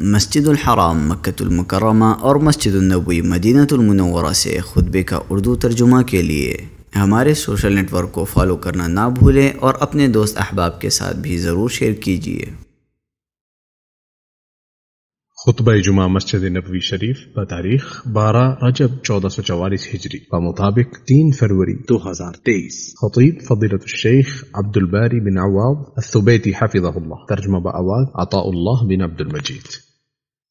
मस्जिद हराम मक्तुलमकरमा और मस्जिद नबी मदीनतुलमनवरा से खुतबे का उर्दू तर्जुमा के लिए हमारे सोशल नेटवर्क को फॉलो करना ना भूलें और अपने दोस्त अहबाब के साथ भी ज़रूर शेयर कीजिए खुतब जुमा मस्जिद नबवी शरीफ बतारीख बारह रजब चौदह सौ चवालीस हिजरी व मुताबिक तीन फरवरी दो हज़ार तेईस खतीब फजीलत शेख अब्दुलबारी बिन अवाद असुबैती तर्जमा बआवाज अताउल्लाह बिन अब्दुल मजीद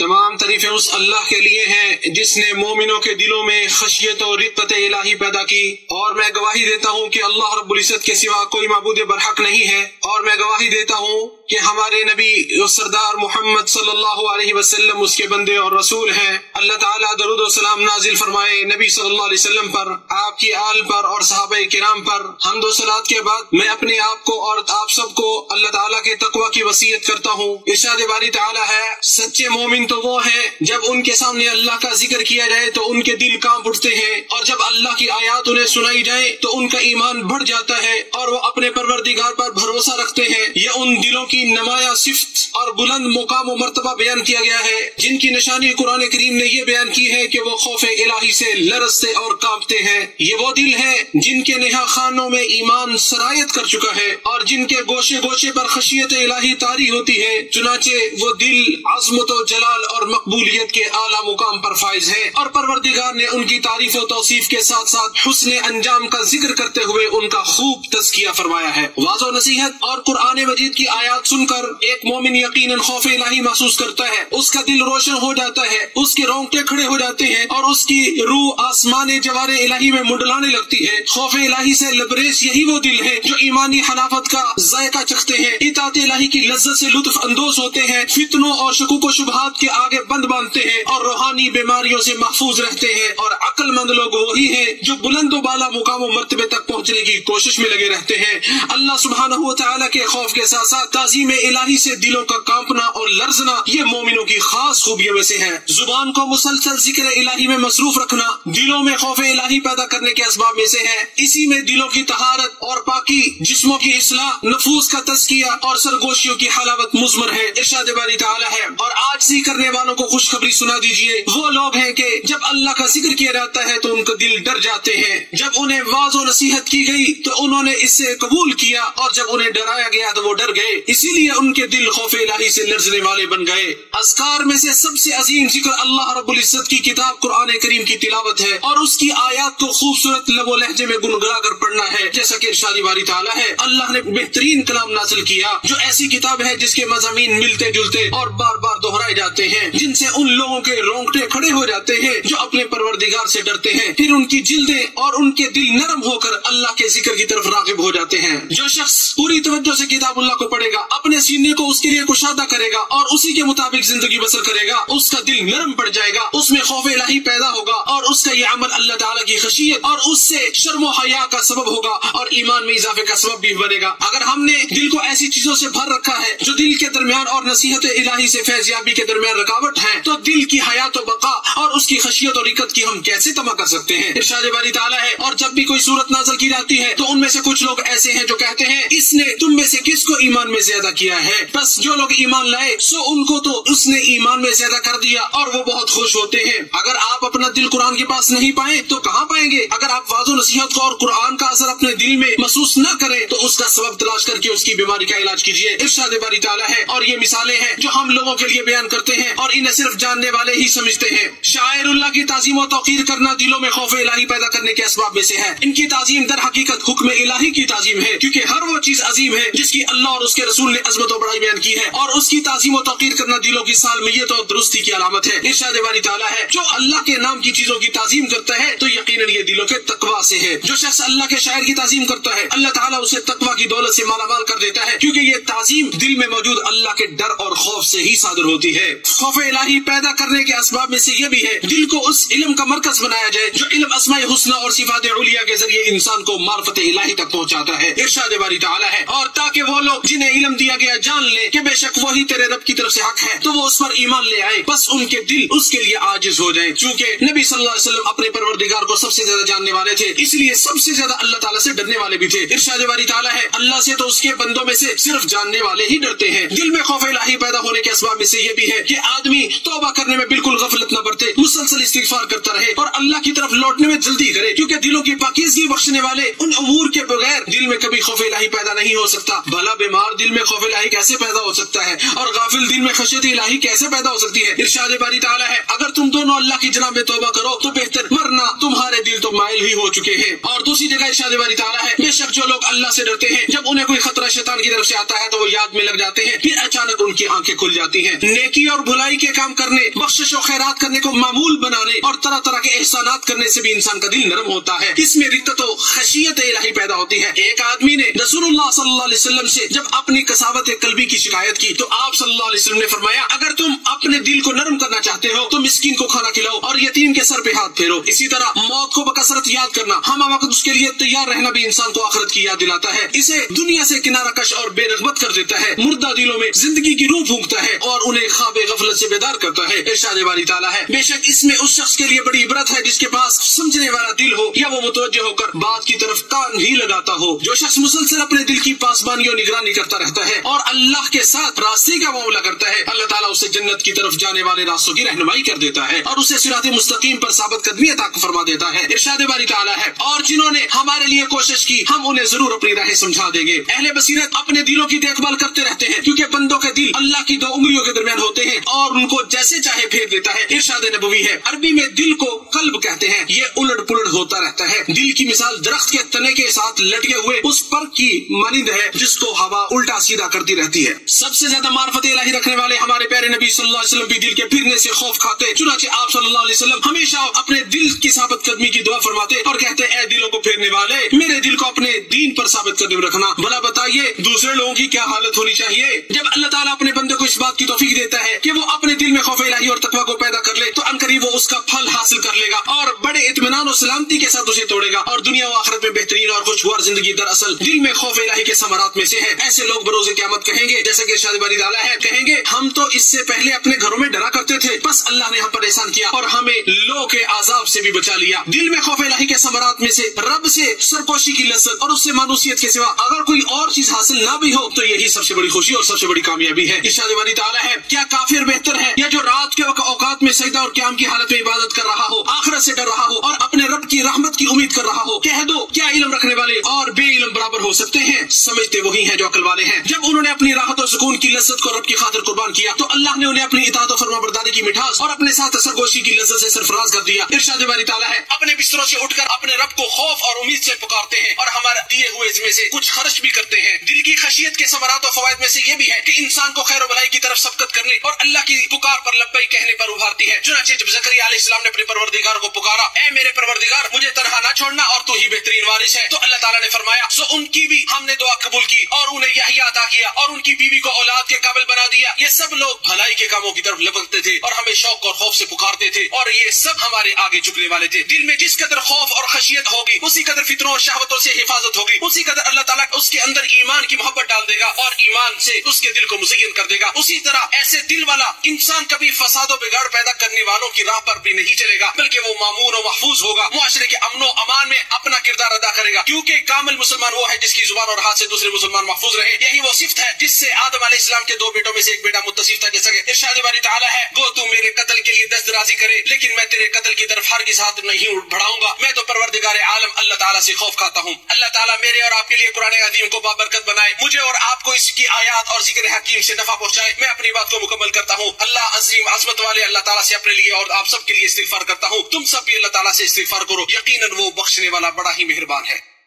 तमाम तरीफे उस अल्लाह के लिए हैं, जिसने मोमिनों के दिलों में खशियत और रिक्कत इलाही पैदा की। और मैं गवाही देता हूँ कि अल्लाह रब्बुल इज़्ज़त के सिवा कोई मबूद बरहक नहीं है। और मैं गवाही देता हूँ कि हमारे नबी सरदार मोहम्मद सल्लल्लाहु अलैहि वसल्लम, उसके बंदे और रसूल हैं। अल्लाह ताला दरूद सलाम नाजिल फरमाए नबी सल्लल्लाहु अलैहि वसल्लम पर, आपकी आल पर और सहाबा किराम पर। हम दो सलात के बाद मैं अपने आप को और आप सबको अल्लाह ताला के तकवा की वसीयत करता हूँ। इरशाद बारी ताला है, सच्चे मोमिन तो वो है, जब उनके सामने अल्लाह का ज़िक्र किया जाए तो उनके दिल काँप उठते हैं, और जब अल्लाह की आयात उन्हें सुनाई जाए तो उनका ईमान बढ़ जाता है, और वो अपने परवरदिगार पर भरोसा रखते हैं। ये उन दिलों की नमाया सिफ्त और बुलंद मुकाम मरतबा बयान किया गया है। जिनकी निशानी कुरान करीम ने यह बयान की है कि वो खौफ इलाही से लरसते और कांपते हैं। ये वो दिल है जिनके नेहा खानों में ईमान सरायत कर चुका है और जिनके गोशे गोशे पर खशियत इलाही तारी होती है। चुनाचे वो दिल, आजमत जलाल और मकबूलियत के आला मुकाम पर फायज है और परवरदिगार ने उनकी तारीफ़ और तोसीफ के साथ साथ हुसन अंजाम का ज़िक्र करते हुए उनका खूब तस्किया फरमाया है। वाजो नसीहत और कुरान मजीद की आयात सुनकर एक मोमिन यकीन खौफ इलाही महसूस करता है। उसका दिल रोशन हो जाता है, उसके रोंगटे खड़े हो जाते हैं और उसकी रूह आसमान जवारे इलाही में मुंडलाने लगती है। खौफ इलाही से लबरेज यही वो दिल है जो ईमानी हनाफत का जायका चखते हैं। इतात इलाही की लज्जत से लुत्फ अंदोज होते हैं, फितनों और शकूक शुभात के आगे बंद बांधते हैं और रूहानी बीमारियों से महफूज रहते हैं और अक्लमंद लोग वही है जो बुलंद बाला मुकाम मरतबे तक पहुँचने की कोशिश में लगे रहते हैं। अल्लाह सुबहान के खौफ के साथ साथ ताजीम इलाही से दिलों का कांपना और लर्जना ये मोमिनों की खास खूबियों में से है। ज़ुबान को मुसलसल ज़िक्र इलाही में मसरूफ रखना दिलों में खौफ इलाही पैदा करने के असबाब में से है। इसी में दिलों की तहारत और पाकि, जिस्मों की इसलाह, नफूस का तस्किया और सरगोशियों की हलावत मुजमर है, इर्शाद बारी है। और आज सी करने वालों को खुशखबरी सुना दीजिए, वो लोग हैं कि जब अल्लाह का ज़िक्र किया जाता है तो उनका दिल डर जाते हैं। जब उन्हें वाजो नसीहत की गई तो उन्होंने इससे कबूल किया और जब उन्हें डराया गया तो वो डर गए। इसीलिए उनके दिल खौफ इलाही से लर्जने वाले बन गए। असकार में से सबसे अजीम ज़िक्र अल्लाह रब्बुल इज़्ज़त की किताब कुरान करीम की तिलावत है और उसकी आयात को खूबसूरत लबो लहजे में गुनगुना कर पढ़ना है, जैसा की शादी वाली ताला है। अल्लाह ने बेहतरीन कलाम नासिल किया, जो ऐसी किताब है जिसके मजामी मिलते जुलते और बार बार दोहराए जाते हैं, जिनसे उन लोगों के रोंगटे खड़े हो जाते हैं, जो अपने परवरदिगार से डरते हैं। फिर उनकी जिल्दे और उनके दिल नरम होकर अल्लाह के ज़िक्र की तरफ़ रागिब हो जाते हैं। जो शख्स पूरी तवज्जो से किताबुल्लाह को पढ़ेगा अपने सीने को उसके लिए कुशादा करेगा और उसी के मुताबिक ज़िंदगी बसर करेगा। उसका दिल नरम पड़ जाएगा, उसमें खौफ इलाही पैदा होगा और उसका ये अमल अल्लाह ताला की खशियत और उससे शर्म हया का सबब होगा और ईमान में इजाफे का सबब भी बनेगा। अगर हमने दिल को ऐसी चीज़ों से भर रखा है जो दिल के दरमियान और नसीहत इलाही से फैजियाबी के दरमियान रुकावट है तो दिल की हयात बका और उसकी खशियत और इकत की हम कैसे तमा कर सकते हैं? इरशाद बारी ताला है, और जब भी कोई सूरत नाजल की जाती है तो उनमें से कुछ लोग ऐसे हैं जो कहते हैं, इसने तुम में से किसको ईमान में ज़्यादा किया है। बस जो लोग ईमान लाए, सो उनको तो उसने ईमान में ज़्यादा कर दिया और वो बहुत खुश होते हैं। अगर आप अपना दिल कुरान के पास नहीं पाए तो कहाँ पाएँगे? अगर आप वाजो नसीहत को और कुरान का असर अपने दिल में महसूस न करें तो उसका सबब तलाश करके उसकी बीमारी का इलाज कीजिए। इर्शाद बारी ताला है और ये मिसालें हैं जो हम लोगों के लिए बयान करते हैं और इन्हें सिर्फ़ जानने वाले ही समझते हैं। शायरुल्लाह की ताजीम और तोकीर करना दिलों में खौफ इलाही पैदा करने के असबाब में से है। इनकी ताजीम दर हकीकत हुक्म इलाही की ताजीम है, क्योंकि हर वो चीज़ अजीम है जिसकी अल्लाह और उसके रसूल ने अजमत बड़ाई बयान की है और उसकी ताजीम और तोकीर करना दिलों की सालमियत और दुरुस्ती की अलामत है। इर्शाद वाली ताला है, जो अल्लाह के नाम की चीज़ों की ताजीम करता है तो यकीन ये दिलों के तकवा से है। जो शख्स अल्लाह के शायर की ताजीम करता है, अल्लाह ताला उसे तकवा की दौलत से मालामाल कर देता है, क्योंकि ये ताजीम दिल में मौजूद अल्लाह के डर और खौफ से ही सादर होती है। खौफ इलाही पैदा करने के असबाब में से यह भी है, दिल को उस इलम का मरकज बनाया जाए, जो इलम असमाय हुसना और सिफात उलिया के ज़रिए इंसान को मार्फत इलाही तक पहुँचाता है। इरशाद बारी ताला है, और ताकि वो लोग जिन्हें इल्म दिया गया जान ले कि बेशक वही तेरे रब की तरफ़ से हक है। तो वो उस पर ईमान ले आए। बस उनके दिल उसके लिए आजिज हो जाए। चूँकि नबी सल्लल्लाहु अपने परवरदिगार को सबसे ज़्यादा जानने वाले थे, इसलिए सबसे ज़्यादा अल्लाह ताला से डरने वाले भी थे। इरशाद ताला है, अल्लाह से तो उसके बंदों में से सिर्फ़ जानने वाले ही डरते हैं। दिल में खौफ इलाही पैदा होने के असबाब में से ये भी है कि आदमी तोबा करने में बिल्कुल गफलत न बरते, मुसलसल इस्तीफार करता रहे और अल्लाह की तरफ़ लौटने में जल्दी करे, क्योंकि दिलों की पाकिजगी बख्शने वाले उन अमूर के बगैर दिल में कभी खौफ इलाही पैदा नहीं हो सकता। भला बीमार दिल में खौफ इलाही कैसे पैदा हो सकता है? और गाफिल दिल में खशियत इलाही कैसे पैदा हो सकती है? इर्शाद बारी ताला है, अगर तुम दोनों अल्लाह की जनाब में तोबा करो तो बेहतर। वरना तुम्हारे दिल तो माइल ही हो चुके हैं। और दूसरी जगह इर्शाद बारी ताला है, बेशक जो लोग अल्लाह से डरते हैं, जब उन्हें कोई खतरा शैतान की तरफ़ से आता है तो वो याद में लग जाते हैं, फिर अचानक उनकी आँखें खुल जाती हैं। नेकी और भुलाई के काम करने, बख्शिश और खैरात करने को मामूल बनाने और तरह तरह के एहसानात करने से भी इंसान का दिल नरम होता है। इसमें रिक्तत खशियत इलाही पैदा होती है। एक आदमी ने रसूलुल्लाह सल्लल्लाहु अलैहि वसल्लम से जब अपनी कसावत कलबी की शिकायत की। तो आप सल्लल्लाहु अलैहि वसल्लम ने फरमाया, अगर तुम अपने दिल को नरम करना चाहते हो तो मिस्किन को खाना खिलाओ और यतीम के सर पे हाथ फेरो। इसी तरह मौत को बकसरत याद करना, हम वक्त उसके लिए तैयार रहना भी इंसान को आखिरत की याद दिलाता है। इसे दुनिया से किनारा कश और बेरगबत कर देता है। मुर्दा दिलों में ज़िंदगी की रूह फूकता है और उन्हें खाबे गफलत से बेदार करता है। इरशाद वाली ताला है। बेशक इसमें उस शख्स के लिए बड़ी इबरत है जिसके पास समझने वाला दिल हो या वो मुतवजह होकर बात की तरफ़ कान ही लगाता हो। जो शख्स मुसलसल अपने दिल की पासबानी और निगरानी करता रहता है। और अल्लाह के साथ रास्ते का मामला करता है। अल्लाह ताला उसे जन्नत की तरफ़ जाने वाले रास्तों की रहनुमाई कर देता है और उसे सिरात मुस्तकीम पर साबित कदमी अता फरमा देता है। इरशाद बारी ताला है। और जिन्होंने हमारे लिए कोशिश की, हम उन्हें ज़रूर अपनी राहें समझा देंगे। अहले बसीरत अपने दिलों की देखभाल करते रहते हैं, क्योंकि बंदों के दिल अल्लाह की दो उंगलियों के दरमियान होते हैं और उनको जैसे चाहे फेर देता है। इरशाद नबवी है। अरबी में दिल को कल्ब कहते हैं। ये उलट पुलट होता रहता है। दिल की मिसाल दरख्त के तने के साथ लटके हुए उस पर की मानिंद है, जिसको हवा उल्टा सीधा करती रहती है। सबसे ज़्यादा मार्फत इलाही रखने वाले हमारे प्यारे नबी सल्लल्लाहु अलैहि वसल्लम भी दिल के फिरने से खौफ खाते चुनाचे आप सल्लल्लाहु अलैहि वसल्लम हमेशा अपने दिल की साबित कदमी की दुआ फरमाते और कहते ए दिलों को फेरने वाले, मेरे दिल को अपने दीन पर साबित कदम रखना। भला बताइए, दूसरे लोगों की क्या हालत होनी चाहिए? जब अल्लाह ताला अपने बंदे को इस बात की तोफीक देता है कि वो अपने दिल में खौफ, इलाही और तकवा को पैदा कर ले तो अनकरीब वो उसका फल हासिल कर लेगा और बड़े इतमान और सलामती के साथ उसे तोड़ेगा और दुनिया और आखिरत में बेहतरीन और खुशगवार ज़िंदगी दरअसल दिल में खौफ, इलाही के समारात में से है। ऐसे लोग बरोजे क्यामत कहेंगे, जैसे कि शादी डाला है कहेंगे, हम तो इससे पहले अपने घरों में डरा करते थे, बस अल्लाह ने हम पर एहसान किया और हमें लो के आजाब से भी बचा लिया। दिल में खौफ इलाही के समारात में से रब से सरकोशी की लज्जत और उससे मानूसियत के सिवा अगर कोई और चीज़ हासिल ना भी हो तो यही सबसे बड़ी खुशी और सबसे बड़ी कामयाबी है। इशाद वाली ताला है क्या काफिर बेहतर है या जो रात के औकात में सजदा और क्याम की हालत में इबादत कर रहा हो, आखिरत से डर रहा हो और रब की रहमत की उम्मीद कर रहा हो। कह दो, क्या इलम रखने वाले और बे इल्म बराबर हो सकते हैं? समझते वही है जो अकल वाले हैं। जब उन्होंने अपनी राहत और सुकून की लज्जत को रब की खातिर कुर्बान किया तो अल्लाह ने उन्हें अपनी इताद और फरमाबरदारी की मिठास और अपने साथ सरगोशी की लज्जत से सरफराज कर दिया। इरशाद वाली ताला है। अपने बिस्तरों से उठकर अपने रब को खौफ और उम्मीद से पुकारते हैं और हमारे दिए हुए इसमें से कुछ खर्च भी करते हैं। दिल की खशियत के समारात और फवायद में से ये भी है कि इंसान को खैर भलाई की तरफ़ सबकत करने और अल्लाह की पुकार पर लब्बई कहने पर उभारती है। चुनाचे जब जकरिया अलैहिस्सलाम ने अपने परवरदिगार को पुकारा, ए मेरे परवरदिगार, मुझे तरह ना छोड़ना और तू ही बेहतरीन वारिस है। तो अल्लाह ताला ने फरमाया, सो उनकी भी हमने दुआ कबूल की और उन्हें यही अदा किया और उनकी बीवी को औलाद के काबिल बना दिया। ये सब लोग भलाई के कामों की तरफ़ लपकते थे और हमें शौक और खौफ से पुकारते थे और ये सब हमारे आगे झुकने वाले थे। दिल में जिस कदर खौफ और खशियत होगी, उसी कदर फितरों और शहावतों से हिफाजत होगी। उसी कदर अल्लाह ताला उसके अंदर ईमान की मोहब्बत डाल देगा और ईमान से उसके दिल को मुजयन कर देगा। उसी तरह ऐसे दिल वाला इंसान कभी फसादों बिगाड़ पैदा करने वालों की राह पर भी नहीं चलेगा, बल्कि वो मामून और महफूज होगा। मुआशरे के अमनो अमान में अपना किरदार अदा करेगा। क्योंकि कामिल मुसलमान वो है जिसकी ज़ुबान और हाथ से दूसरे मुसलमान महफूज रहे। यही वो सिफ्त है जिससे आदम इस्लाम के दो बेटों में से एक बेटा मुतसिफ था, जैसा कि वाली ताला है वो तू मेरे कत्ल के लिए दस्त राज़ी करे, लेकिन मैं तेरे कत्ल की तरफ़ हर किस हाथ नहीं उठ बढ़ाऊँगा। मैं तो परवरदिगार आलम, अल्लाह ताला से खौफ खाता हूँ। अल्लाह ताला मेरे और आपके लिए कुरान अजीम को बाबरकत बनाए। मुझे और आपको इसकी आयात और ज़िक्र हकीम से नफा पहुँचाए। मैं अपनी बात को मुकम्मल करता हूँ। अल्लाह अजीम, अजमत वाले अल्लाह ताला से अपने लिए और आप सबके लिए इस्तिगफार करता हूँ। तुम सब भी अल्लाह ताला से इस्तिगफार करो। यकीनन वो बख्शने वाला बड़ा ही मेहरबान है।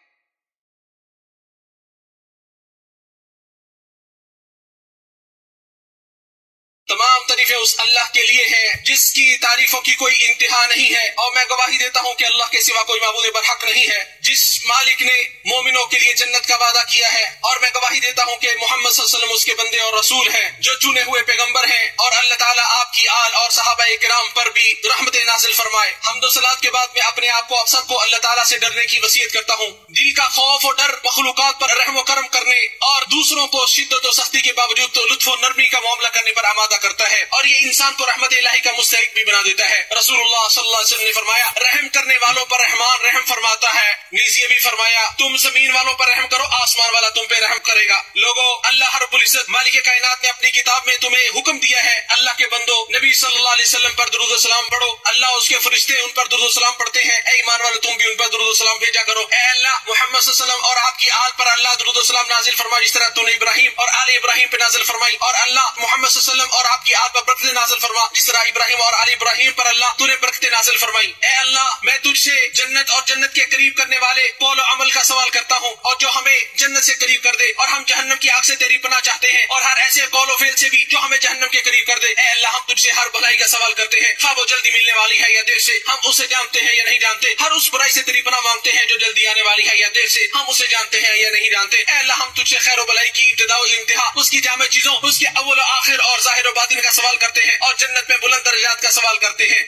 उस अल्लाह के लिए है, जिसकी तारीफों की कोई इंतहा नहीं है। और मैं गवाही देता हूँ कि अल्लाह के सिवा कोई मबूद बरहक नहीं है। जिस मालिक ने मोमिनों के लिए जन्नत का वादा किया है, और मैं गवाही देता हूँ कि मोहम्मद उसके बंदे और रसूल हैं, जो चुने हुए पैगंबर हैं, और अल्लाह ताला आपकी आल और सहाबा कराम पर भी रहमत नाजिल फरमाए। हम दो सलाद के बाद मैं अपने आप को आप सबको अल्लाह ताला से डरने की वसीयत करता हूँ। दिल का खौफ और डर मखलूकत पर रहम करम करने, और दूसरों को शिद्दत और सख्ती के बावजूद तो लुत्फ नरमी का मामला करने पर आमादा करता है। और ये इंसान को रहमत इलाही का मुस्तक भी बना देता है। रसूलुल्लाह सल्लल्लाहु अलैहि वसल्लम ने फरमाया, रहम करने वालों पर रहमान रहम फरमाता है। नीज ये भी फरमाया, तुम ज़मीन वालों पर रहम करो, आसमान वाला तुम पे रहम करेगा। लोगो, अल्लाह रब्बुल इज़्ज़त, मालिक कायनात ने अपनी किताब में तुम्हें हुक्म दिया है, अल्लाह के बंदो, नबी सल्लल्लाहु अलैहि वसल्लम पर दुरूद सलाम पढ़ो। अल्लाह उसके फरिश्ते उन पर दुरूद सलाम पढ़ते हैं। ए ईमान वाले, तुम भी उन पर दुरूद सलाम भेजा करो। ए अल्लाह मोहम्मद और आपकी आल पर अल्लाह दुरूद सलाम नाजिल फरमा जिस तरह तूने इब्राहिम और आल इब्राहिम पे नाजिल फरमाई। और अल्लाह मोहम्मद और आपकी आल पर बरकत नाजिल फरमा। जिस तरह इब्राहिम और आल इब्राहिम पर अल्लाह तूने बरकत नाजिल फरमाई। ए अल्लाह, मैं तुझसे जन्नत और जन्नत के करीब करने वाले कौल अमल का सवाल करता हूँ और जो हमें जन्नत से करीब कर दे और हम जहन्नम की आग से तेरी पना चाहते हैं और हर ऐसे कौलो फेल से भी जो हमें जहन्नम के करीब कर दे। ए अल्लाह, हम तुझसे हर भलाई का सवाल करते हैं। खा वो जल्दी मिलने वाली है या देर से। हम उसे जानते हैं या नहीं जानते। हर उस बुराई से तेरी पना मांगते हैं जो जल्दी आने वाली है, या देर से हम उसे जानते हैं या नहीं जानते। अल्लाह, हम तुझसे खैर भलाई की इब्तदा इंतहा, उसकी जाम चीज़ों, उसके अव्वल आखिर और ज़ाहिर बातिन का सवाल करते हैं और जन्नत में बुलंद दर्जात का सवाल करते हैं।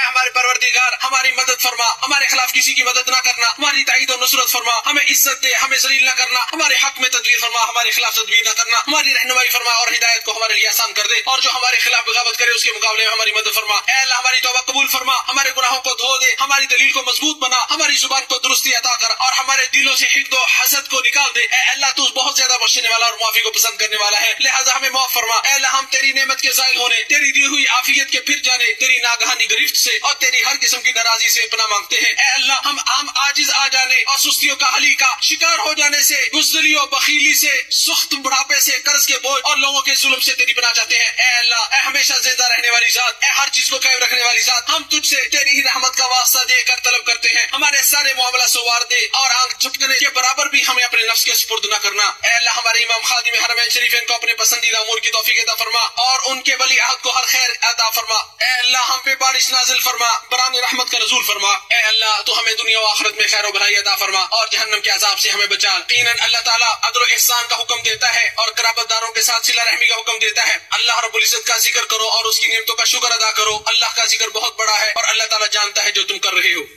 हमारे परवरदिगार, हमारी मदद फरमा, हमारे खिलाफ किसी की मदद न करना, हमारी ताइद और नुसरत फरमा, हमें इज़्ज़त दे, हमें जलील न करना, हमारे हक में तदवीर फरमा, हमारे खिलाफ तदवीर न करना, हमारी रहनुमाई फरमा और हिदायत को हमारे लिए आसान कर दे और जो हमारे खिलाफ बगावत करे, उसके मुकाबले में हमारी मदद फरमा। अल्लाह, हमारी तोबा कबूल फरमा, हमारे गुनाहों को धो दे, हमारी दलील को मज़बूत बना, हमारी ज़ुबान को दुरुस्ती अता कर और हमारे दिलों से हिक दो हसद को निकाल दे। अल्लाह, तू बहुत ज़्यादा बख्शने वाला और माफ़ी को पसंद करने वाला है। लिहाजा हमें माफ़ फरमा। अल्लाह, हम तेरी नेमत के जायल होने, तेरी दी हुई आफियत के फिर जाने, तेरी नागहानी गिरफ्त से और तेरी हर किस्म की नाराजी से अपना मांगते हैं। अल्लाह, हम आम आजिज आ जाने और सुस्तियों का अली का शिकार हो जाने से बुजदली और बखीली से, सुख्त बुढ़ापे से, कर्ज के बोझ और लोगों के जुल्म से तेरी बना चाहते हैं। अल्लाह हमेशा ज़िंदा रहने वाली जात हर चीज़ को कायम रखने वाली जात, हम तुझसे तेरी ही रहमत का वास्ता देकर तलब करते हैं। हमारे सारे मामला सुवार दे और आँख झुकने के बराबर भी हमें अपने नफ्स के सुपुर्द न करना। अल्लाह हमारे इमाम खादिम हरम शरीफ को अपने पसंदीदा उमूर की तौफीक अता फरमा और उनके वली अहद को हर खैर अता फरमा। अल्लाह हम पे बारिश नाजिल फरमा, बरान रहमत का नजूल फरमा। अल्लाह तो हमें दुनिया आखिरत में खैर भलाई अता फरमा और जहन्नम के अजाब से हमें बचा। यकीनन अल्लाह ताला अदल एहसान का हुक्म देता है और कराबतदारों के साथ सिला रहमी का हुक्म देता है। अल्लाह रब्बुल इज़्ज़त का ज़िक्र करो और उसकी नियमतों का शुक्र अदा करो। अल्लाह का ज़िक्र बहुत बड़ा है और अल्लाह ताला जानता है जो तुम कर रहे हो।